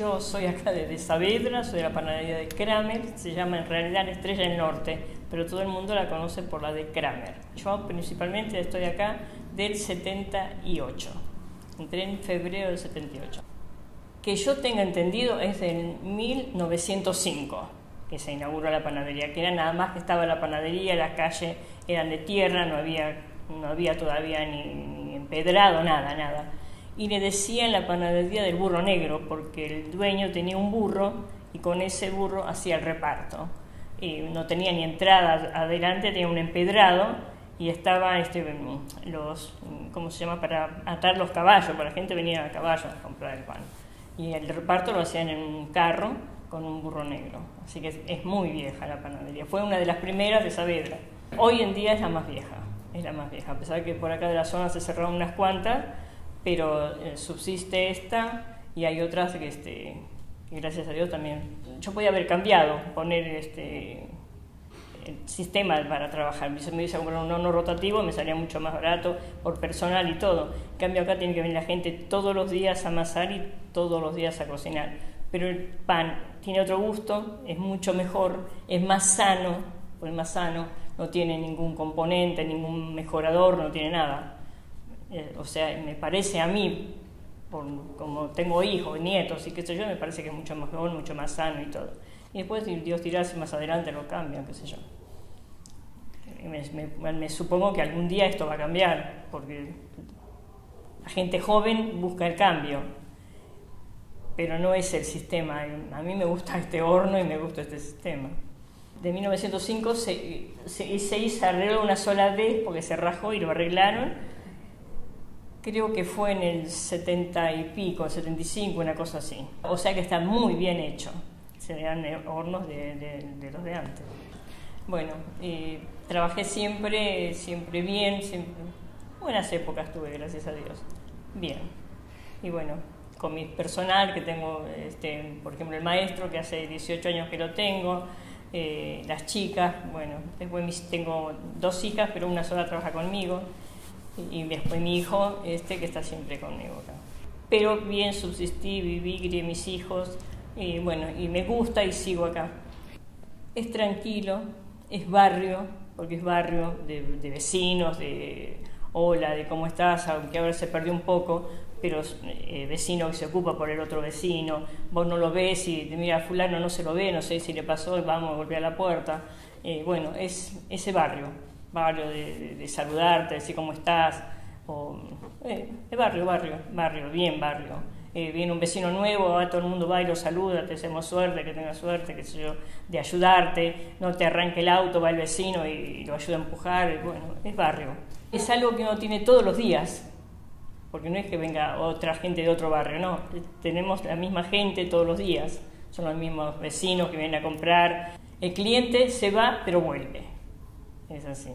Yo soy acá de, Saavedra, soy de la panadería de Kramer, se llama en realidad Estrella del Norte, pero todo el mundo la conoce por la de Kramer. Yo principalmente estoy acá del 78, entré en febrero del 78. Que yo tenga entendido es del 1905 que se inauguró la panadería, que era nada más que estaba la panadería, las calles eran de tierra, no había, no había todavía ni empedrado, nada, nada y le decían la panadería del burro negro, porque el dueño tenía un burro y con ese burro hacía el reparto. Y no tenía ni entrada adelante, tenía un empedrado y estaba este, los, ¿cómo se llama?, para atar los caballos, para la gente venía a caballo a comprar el pan. Y el reparto lo hacían en un carro con un burro negro. Así que es, muy vieja la panadería. Fue una de las primeras de Saavedra. Hoy en día es la más vieja, es la más vieja. A pesar que por acá de la zona se cerraron unas cuantas, pero eh, subsiste esta y hay otras que, este, gracias a Dios también. Yo podía haber cambiado, poner este el sistema para trabajar. Me hubiese comprado un horno rotativo me salía mucho más barato por personal y todo. En cambio acá tiene que venir la gente todos los días a amasar y todos los días a cocinar. Pero el pan tiene otro gusto, es mucho mejor, es más sano, pues más sano, no tiene ningún componente, ningún mejorador, no tiene nada. Eh, o sea, me parece a mí, como tengo hijos, nietos y qué sé yo, me parece que es mucho mejor, mucho más sano y todo. Y después, si Dios tirase más adelante, lo cambian, qué sé yo. Me, supongo que algún día esto va a cambiar, porque la gente joven busca el cambio, pero no es el sistema. A mí me gusta este horno y me gusta este sistema. De 1905 se, se, se hizo arreglo una sola vez porque se rajó y lo arreglaron creo que fue en el 70 y pico, 75, una cosa así. O sea que está muy bien hecho. Serían hornos de, los de antes. Bueno, trabajé siempre, siempre bien, siempre, buenas épocas tuve, gracias a Dios. Bien. Y bueno, con mi personal, que tengo, este, por ejemplo, el maestro, que hace 18 años que lo tengo, eh, las chicas, bueno, después tengo dos hijas, pero una sola trabaja conmigo y después mi hijo, este que está siempre conmigo acá. Pero bien subsistí, viví, crié mis hijos, y bueno, y me gusta y sigo acá. Es tranquilo, es barrio, porque es barrio de, vecinos, de hola, de cómo estás, aunque ahora se perdió un poco, pero eh, vecino que se ocupa por el otro vecino, vos no lo ves y mira, fulano no se lo ve, no sé si le pasó, vamos a a la puerta. Eh, bueno, es ese barrio, barrio, de, saludarte, decir cómo estás, o, eh, barrio, barrio, barrio, bien barrio. Eh, viene un vecino nuevo, va, todo el mundo va y lo saluda, te hacemos suerte, que tengas suerte, que sé yo, de ayudarte, no te arranque el auto, va el vecino y, lo ayuda a empujar, bueno, es barrio. Es algo que uno tiene todos los días, porque no es que venga otra gente de otro barrio, no, tenemos la misma gente todos los días, son los mismos vecinos que vienen a comprar. El cliente se va, pero vuelve. Es así.